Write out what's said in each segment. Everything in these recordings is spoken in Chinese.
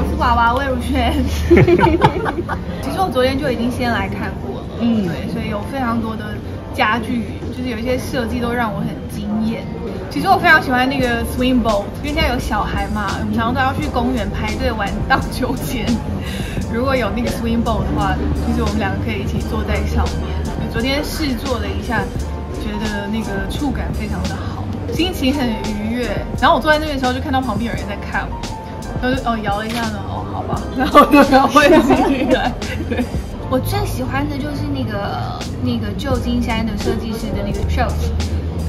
我是娃娃魏如萱。其实我昨天就已经先来看过了，嗯，对，所以有非常多的家具，就是有一些设计都让我很惊艳。其实我非常喜欢那个 swing boat，因为现在有小孩嘛，我们常常都要去公园排队玩荡秋千。如果有那个 swing boat 的话，其实我们两个可以一起坐在上面。昨天试坐了一下，觉得那个触感非常的好，心情很愉悦。然后我坐在那边的时候，就看到旁边有人在看我，哦摇了一下呢，哦好吧，然后我也进来。对，我最喜欢的就是那个那个旧金山的设计师的那个 show，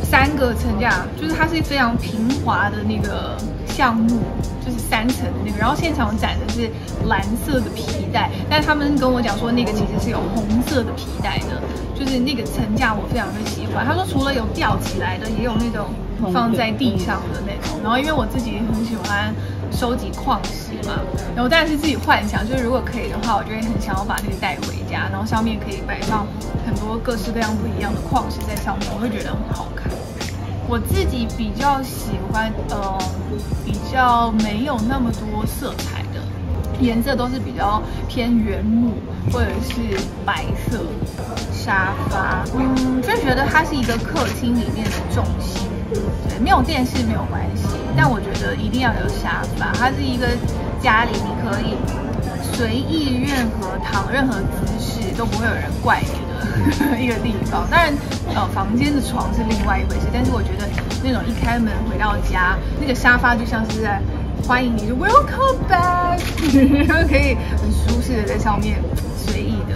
三个层架，就是它是非常平滑的那个项目。就是三层的那个，然后现场展的是蓝色的皮带，但他们跟我讲说那个其实是有红色的皮带的，就是那个层架我非常的喜欢。他说除了有吊起来的，也有那种放在地上的那种。然后因为我自己很喜欢收集矿石嘛，然后当然是自己幻想，就是如果可以的话，我就会很想要把那个带回家，然后上面可以摆放很多各式各样不一样的矿石在上面，我会觉得很好看。我自己比较喜欢，呃，比较没有那么多色彩的颜色，都是比较偏原木或者是白色沙发。嗯，就觉得它是一个客厅里面的重心。对，没有电视没有关系，但我觉得一定要有沙发。它是一个家里你可以随意任何躺任何姿势都不会有人怪你的。一个地方，当然，呃，房间的床是另外一回事。但是我觉得那种一开门回到家，那个沙发就像是在欢迎你，就 Welcome back，可以很舒适的在上面随意的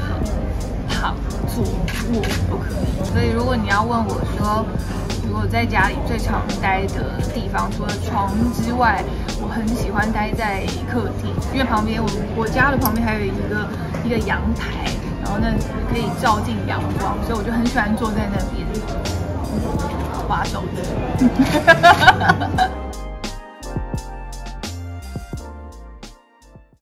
躺、坐、卧都可以。所以如果你要问我说，如果在家里最常待的地方，除了床之外，我很喜欢待在客厅，因为旁边我我家的旁边还有一个一个阳台。然后那可以照进阳光，所以我就很喜欢坐在那边划手机。